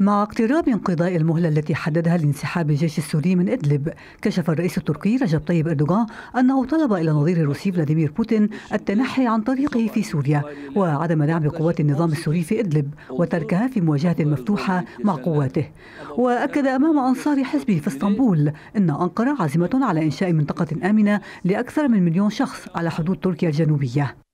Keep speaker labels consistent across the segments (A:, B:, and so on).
A: مع اقتراب انقضاء المهلة التي حددها لانسحاب الجيش السوري من إدلب كشف الرئيس التركي رجب طيب أردوغان أنه طلب إلى نظير الروسي فلاديمير بوتين التنحي عن طريقه في سوريا وعدم دعم قوات النظام السوري في إدلب وتركها في مواجهة مفتوحة مع قواته. وأكد أمام أنصار حزبه في إسطنبول أن أنقرة عازمة على إنشاء منطقة آمنة لأكثر من مليون شخص على حدود تركيا الجنوبية.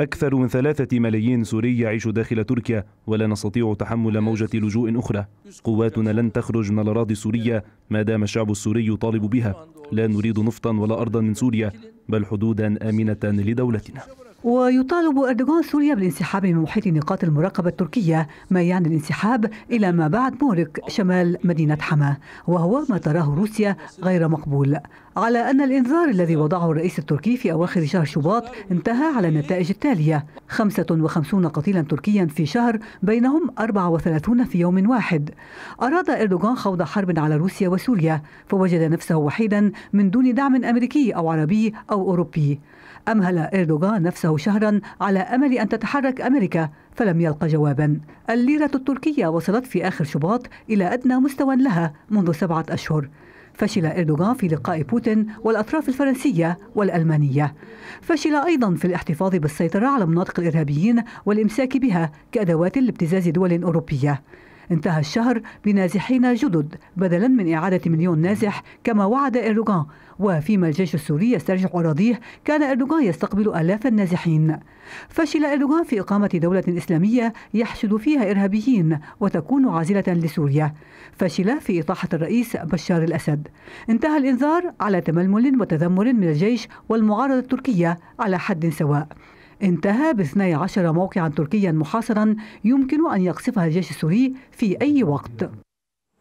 B: أكثر من ثلاثة ملايين سوري يعيش داخل تركيا ولا نستطيع تحمل موجة لجوء أخرى. قواتنا لن تخرج من الأراضي السورية ما دام الشعب السوري يطالب بها. لا نريد نفطا ولا أرضا من سوريا. بل حدودا آمنة لدولتنا.
A: ويطالب أردوغان سوريا بالانسحاب من محيط نقاط المراقبة التركية ما يعني الانسحاب إلى ما بعد مورك شمال مدينة حماة وهو ما تراه روسيا غير مقبول. على أن الإنذار الذي وضعه الرئيس التركي في أواخر شهر شباط انتهى على النتائج التالية. 55 قتيلا تركيا في شهر بينهم 34 في يوم واحد. أراد إردوغان خوض حرب على روسيا وسوريا فوجد نفسه وحيدا من دون دعم أمريكي أو عربي أوروبي. أمهل إردوغان نفسه شهرا على أمل أن تتحرك أمريكا فلم يلق جوابا. الليرة التركية وصلت في آخر شباط إلى أدنى مستوى لها منذ سبعة أشهر. فشل إردوغان في لقاء بوتين والأطراف الفرنسية والألمانية. فشل أيضا في الاحتفاظ بالسيطرة على مناطق الإرهابيين والإمساك بها كأدوات لابتزاز دول أوروبية. انتهى الشهر بنازحين جدد بدلا من إعادة مليون نازح كما وعد إردوغان. وفيما الجيش السوري يسترجع أراضيه كان إردوغان يستقبل آلاف النازحين. فشل إردوغان في إقامة دولة إسلامية يحشد فيها إرهابيين وتكون عازلة لسوريا. فشل في إطاحة الرئيس بشار الأسد. انتهى الإنذار على تململ وتذمر من الجيش والمعارضة التركية على حد سواء. انتهى ب 12 موقعا تركيا محاصرا يمكن أن يقصفها الجيش السوري في أي وقت.